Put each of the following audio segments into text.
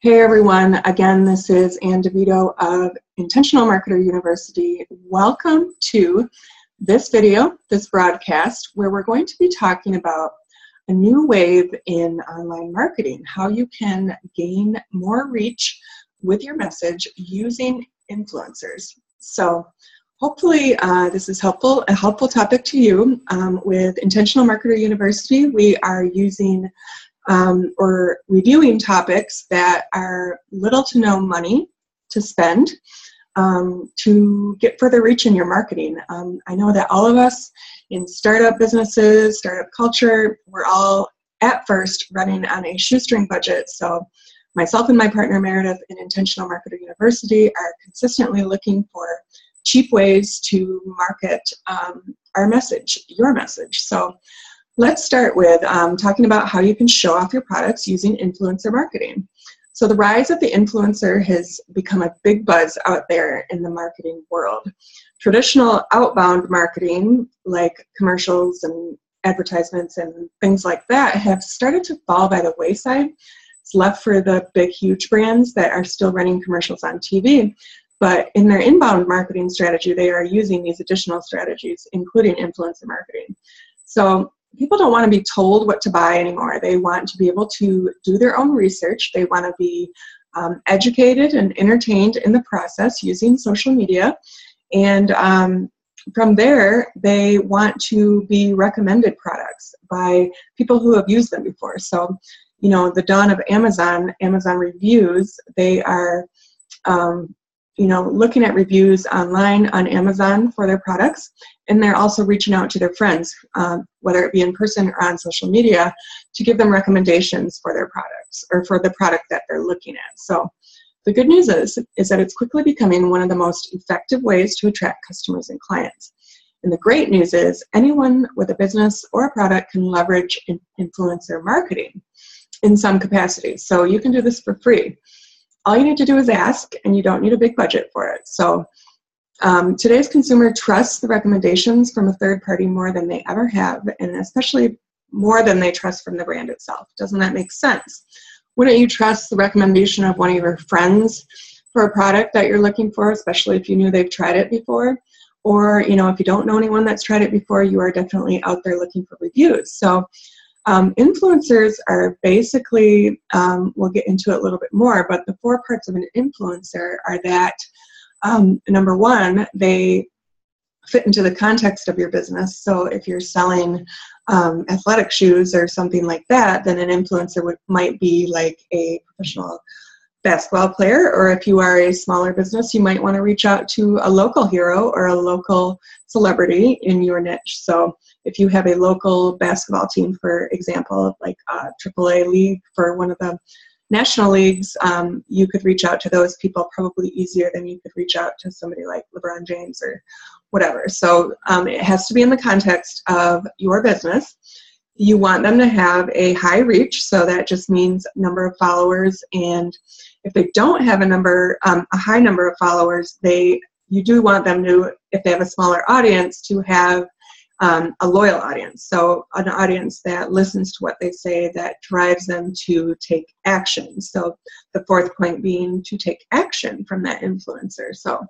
Hey everyone, again, this is Anne DeVito of Intentional Marketer University. Welcome to this video, this broadcast, where we're going to be talking about a new wave in online marketing, how you can gain more reach with your message using influencers. So hopefully uh, this is helpful, a helpful topic to you. Um, with Intentional Marketer University, we are using um, or reviewing topics that are little to no money to spend um, to get further reach in your marketing. Um, I know that all of us in startup businesses, startup culture, we're all at first running on a shoestring budget. So myself and my partner Meredith in Intentional Marketer University are consistently looking for cheap ways to market um, our message, your message. So Let's start with um, talking about how you can show off your products using influencer marketing. So the rise of the influencer has become a big buzz out there in the marketing world. Traditional outbound marketing, like commercials and advertisements and things like that, have started to fall by the wayside. It's left for the big, huge brands that are still running commercials on TV. But in their inbound marketing strategy, they are using these additional strategies, including influencer marketing. So people don't want to be told what to buy anymore. They want to be able to do their own research. They want to be um, educated and entertained in the process using social media. And um, from there, they want to be recommended products by people who have used them before. So, you know, the dawn of Amazon, Amazon reviews, they are um, you know, looking at reviews online on Amazon for their products, and they're also reaching out to their friends, um, whether it be in person or on social media, to give them recommendations for their products or for the product that they're looking at. So the good news is, is that it's quickly becoming one of the most effective ways to attract customers and clients. And the great news is anyone with a business or a product can leverage influencer marketing in some capacity. So you can do this for free all you need to do is ask, and you don't need a big budget for it. So um, today's consumer trusts the recommendations from a third party more than they ever have, and especially more than they trust from the brand itself. Doesn't that make sense? Wouldn't you trust the recommendation of one of your friends for a product that you're looking for, especially if you knew they've tried it before? Or, you know, if you don't know anyone that's tried it before, you are definitely out there looking for reviews. So um, influencers are basically, um, we'll get into it a little bit more, but the four parts of an influencer are that um, number one, they fit into the context of your business. So if you're selling um, athletic shoes or something like that, then an influencer would, might be like a professional basketball player, or if you are a smaller business, you might want to reach out to a local hero or a local celebrity in your niche. So if you have a local basketball team, for example, like a AAA league for one of the national leagues, um, you could reach out to those people probably easier than you could reach out to somebody like LeBron James or whatever. So um, it has to be in the context of your business. You want them to have a high reach, so that just means number of followers. And if they don't have a number, um, a high number of followers, they you do want them to, if they have a smaller audience, to have um, a loyal audience. So, an audience that listens to what they say, that drives them to take action. So, the fourth point being to take action from that influencer. So,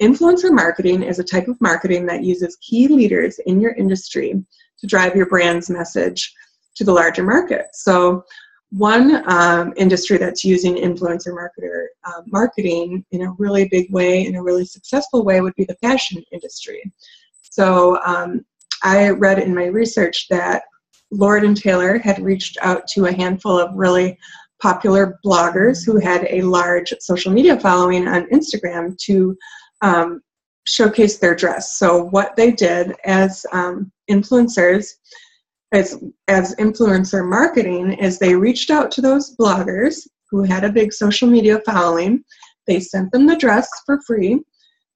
influencer marketing is a type of marketing that uses key leaders in your industry to drive your brand's message to the larger market. So, one um, industry that's using influencer marketer uh, marketing in a really big way, in a really successful way, would be the fashion industry. So um, I read in my research that Lord and Taylor had reached out to a handful of really popular bloggers who had a large social media following on Instagram to um, showcase their dress. So what they did as um, influencers, as as influencer marketing, is they reached out to those bloggers who had a big social media following. They sent them the dress for free.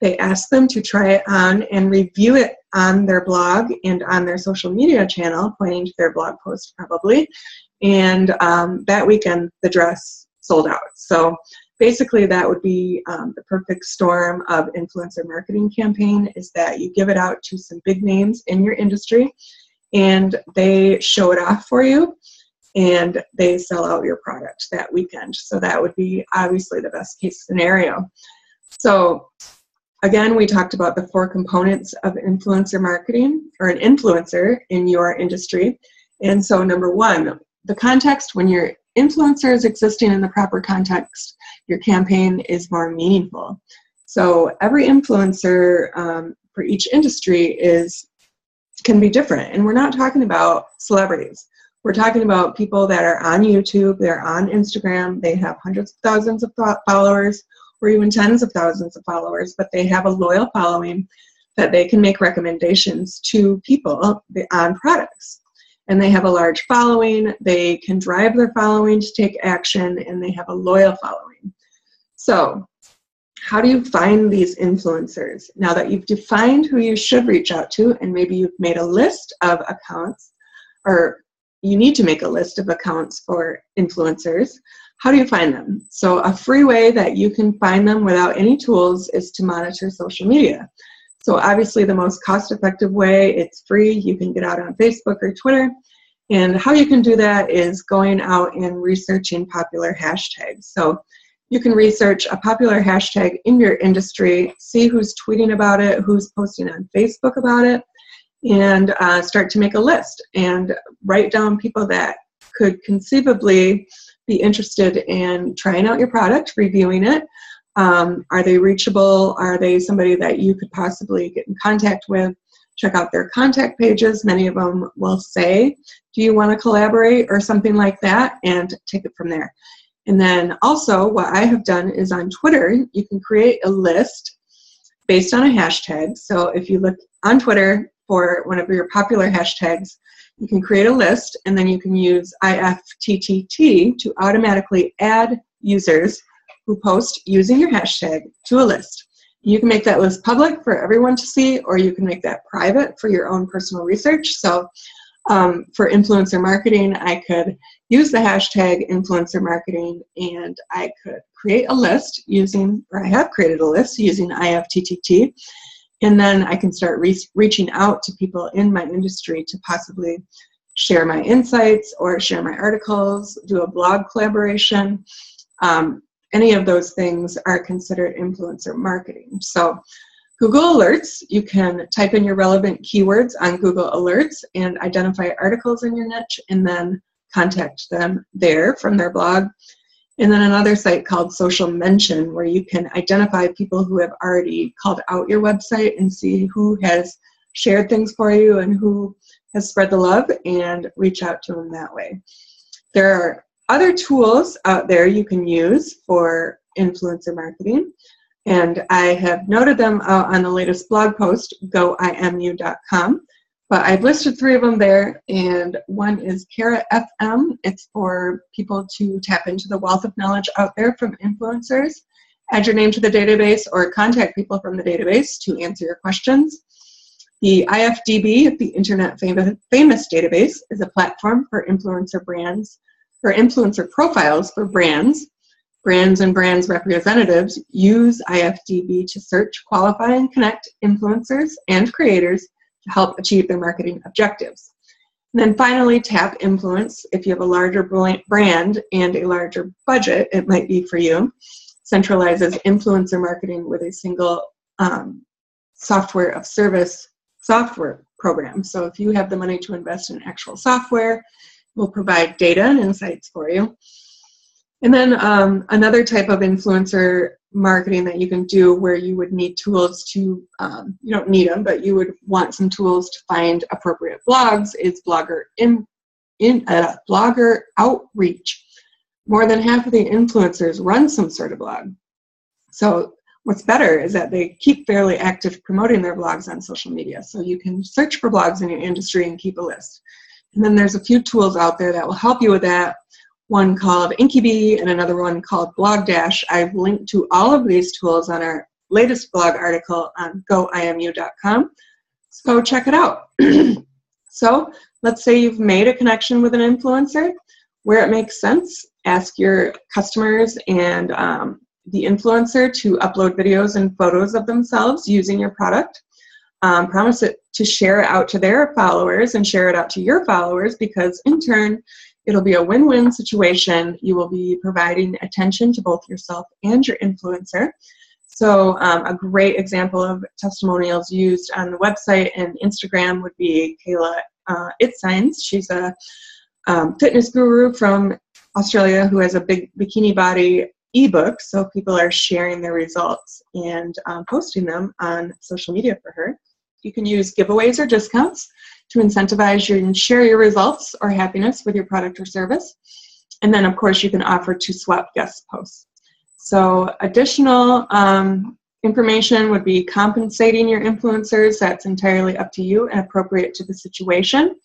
They asked them to try it on and review it on their blog and on their social media channel, pointing to their blog post probably. And um, that weekend, the dress sold out. So basically, that would be um, the perfect storm of influencer marketing campaign is that you give it out to some big names in your industry and they show it off for you. and they sell out your product that weekend. So that would be obviously the best case scenario. So again, we talked about the four components of influencer marketing or an influencer in your industry. And so number one, the context when your influencer is existing in the proper context, your campaign is more meaningful. So every influencer um, for each industry is can be different, and we're not talking about celebrities. We're talking about people that are on YouTube, they're on Instagram, they have hundreds of thousands of followers, or even tens of thousands of followers, but they have a loyal following that they can make recommendations to people on products. And they have a large following, they can drive their following to take action, and they have a loyal following. So, how do you find these influencers? Now that you've defined who you should reach out to, and maybe you've made a list of accounts, or you need to make a list of accounts for influencers, how do you find them? So, a free way that you can find them without any tools is to monitor social media. So, obviously, the most cost effective way, it's free. You can get out on Facebook or Twitter. And how you can do that is going out and researching popular hashtags. So, you can research a popular hashtag in your industry, see who's tweeting about it, who's posting on Facebook about it, and uh, start to make a list and write down people that could conceivably be interested in trying out your product, reviewing it. Um, are they reachable? Are they somebody that you could possibly get in contact with? Check out their contact pages. Many of them will say, Do you want to collaborate or something like that? And take it from there. And then also, what I have done is on Twitter, you can create a list based on a hashtag. So if you look on Twitter for one of your popular hashtags, you can create a list and then you can use IFTTT to automatically add users who post using your hashtag to a list. You can make that list public for everyone to see, or you can make that private for your own personal research. So, um, for influencer marketing, I could use the hashtag influencer marketing and I could create a list using, or I have created a list using IFTTT and then I can start re- reaching out to people in my industry to possibly share my insights or share my articles, do a blog collaboration. Um, any of those things are considered influencer marketing. So, Google Alerts, you can type in your relevant keywords on Google Alerts and identify articles in your niche and then contact them there from their blog and then another site called Social Mention, where you can identify people who have already called out your website and see who has shared things for you and who has spread the love and reach out to them that way. There are other tools out there you can use for influencer marketing, and I have noted them on the latest blog post, goimu.com. But I've listed three of them there, and one is Carrot FM. It's for people to tap into the wealth of knowledge out there from influencers. Add your name to the database or contact people from the database to answer your questions. The IFDB, the Internet Famous Database, is a platform for influencer brands for influencer profiles for brands. Brands and brands representatives use IFDB to search, qualify, and connect influencers and creators to help achieve their marketing objectives. And then finally, TapInfluence. If you have a larger brand and a larger budget, it might be for you. Centralizes influencer marketing with a single um, software of service software program. So if you have the money to invest in actual software, we'll provide data and insights for you. And then um, another type of influencer marketing that you can do where you would need tools to, um, you don't need them, but you would want some tools to find appropriate blogs is blogger in, in uh, blogger outreach. More than half of the influencers run some sort of blog. So what's better is that they keep fairly active promoting their blogs on social media. So you can search for blogs in your industry and keep a list. And then there's a few tools out there that will help you with that one called Inkybee and another one called Blogdash. I've linked to all of these tools on our latest blog article on goimu.com. So check it out. so let's say you've made a connection with an influencer. Where it makes sense, ask your customers and um, the influencer to upload videos and photos of themselves using your product. Um, promise it to share it out to their followers and share it out to your followers because in turn It'll be a win-win situation. You will be providing attention to both yourself and your influencer. So um, a great example of testimonials used on the website and Instagram would be Kayla uh, Itsines. She's a um, fitness guru from Australia who has a big bikini body ebook. So people are sharing their results and um, posting them on social media for her. You can use giveaways or discounts to incentivize you and share your results or happiness with your product or service. And then, of course, you can offer to swap guest posts. So, additional um, information would be compensating your influencers. That's entirely up to you and appropriate to the situation.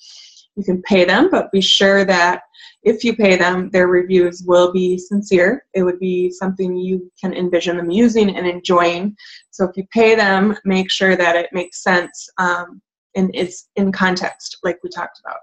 You can pay them, but be sure that if you pay them, their reviews will be sincere. It would be something you can envision them using and enjoying. So if you pay them, make sure that it makes sense um, and it's in context, like we talked about.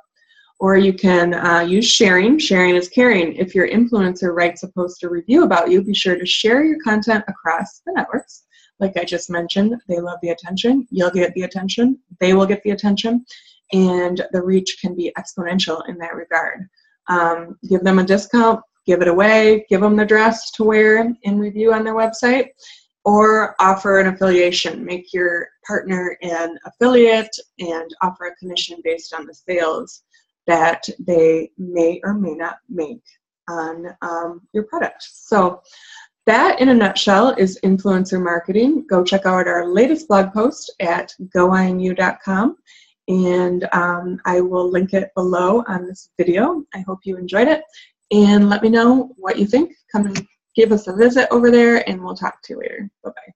Or you can uh, use sharing. Sharing is caring. If your influencer writes a post or review about you, be sure to share your content across the networks. Like I just mentioned, they love the attention. You'll get the attention. They will get the attention. And the reach can be exponential in that regard. Um, give them a discount, give it away, give them the dress to wear in review on their website, or offer an affiliation. Make your partner an affiliate and offer a commission based on the sales that they may or may not make on um, your product. So that in a nutshell is influencer marketing. Go check out our latest blog post at goimu.com and um, I will link it below on this video. I hope you enjoyed it and let me know what you think. Come and give us a visit over there and we'll talk to you later. Bye-bye.